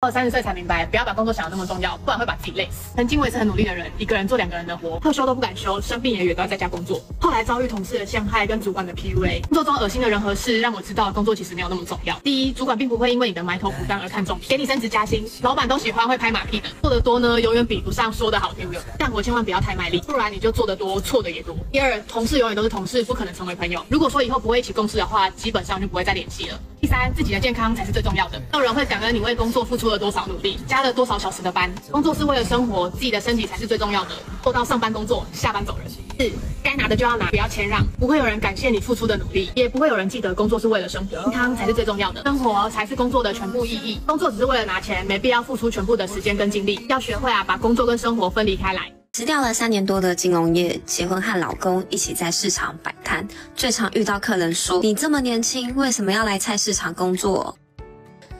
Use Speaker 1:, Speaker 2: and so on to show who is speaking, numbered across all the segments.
Speaker 1: 到三十岁才明白，不要把工作想得那么重要，不然会把自己累死。曾经我也是很努力的人，一个人做两个人的活，特休都不敢休，生病也远都要在家工作。后来遭遇同事的陷害跟主管的 PUA，工作中恶心的人和事，让我知道工作其实没有那么重要。第一，主管并不会因为你的埋头苦干而看重你，给你升职加薪。老板都喜欢会拍马屁的，做得多呢，永远比不上说的好听的。干活千万不要太卖力，不然你就做得多，错的也多。第二，同事永远都是同事，不可能成为朋友。如果说以后不会一起共事的话，基本上就不会再联系了。第三，自己的健康才是最重要的。没有人会感恩你为工作付出了多少努力。加了多少小时的班？工作是为了生活，自己的身体才是最重要的。做到上班工作，下班走人。四，该拿的就要拿，不要谦让。不会有人感谢你付出的努力，也不会有人记得工作是为了生活。健康才是最重要的，生活才是工作的全部意义。工作只是为了拿钱，没必要付出全部的时间跟精力。要学会啊，把工作跟生活分离开来。
Speaker 2: 辞掉了三年多的金融业，结婚和老公一起在市场摆摊。最常遇到客人说：“你这么年轻，为什么要来菜市场工作？”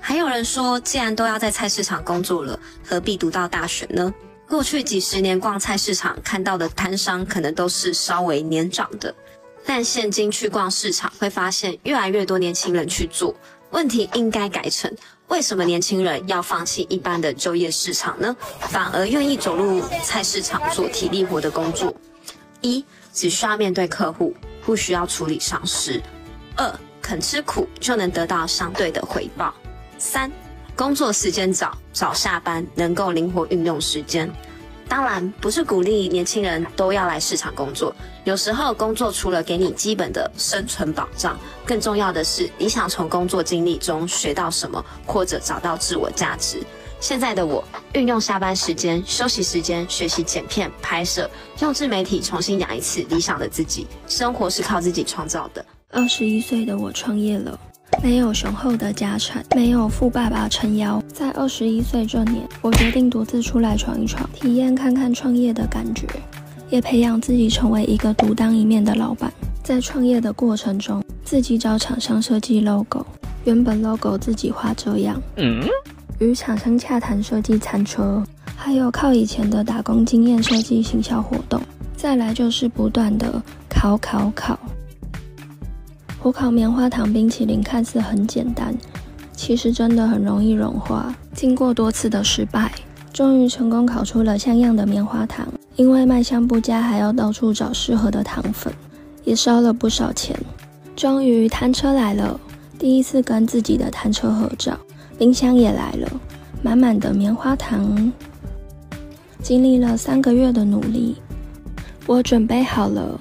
Speaker 2: 还有人说，既然都要在菜市场工作了，何必读到大学呢？过去几十年逛菜市场看到的摊商，可能都是稍微年长的，但现今去逛市场，会发现越来越多年轻人去做。问题应该改成：为什么年轻人要放弃一般的就业市场呢？反而愿意走入菜市场做体力活的工作？一，只需要面对客户，不需要处理上市；二，肯吃苦就能得到相对的回报。三，工作时间早，早下班，能够灵活运用时间。当然，不是鼓励年轻人都要来市场工作。有时候，工作除了给你基本的生存保障，更重要的是你想从工作经历中学到什么，或者找到自我价值。现在的我，运用下班时间、休息时间学习剪片、拍摄，用自媒体重新养一次理想的自己。生活是靠自己创造的。
Speaker 3: 二十一岁的我创业了。没有雄厚的家产，没有富爸爸撑腰，在二十一岁这年，我决定独自出来闯一闯，体验看看创业的感觉，也培养自己成为一个独当一面的老板。在创业的过程中，自己找厂商设计 logo，原本 logo 自己画这样，嗯，与厂商洽谈设计餐车，还有靠以前的打工经验设计行销活动。再来就是不断的考考考。火烤棉花糖冰淇淋看似很简单，其实真的很容易融化。经过多次的失败，终于成功烤出了像样的棉花糖。因为卖相不佳，还要到处找适合的糖粉，也烧了不少钱。终于摊车来了，第一次跟自己的摊车合照，冰箱也来了，满满的棉花糖。经历了三个月的努力，我准备好了。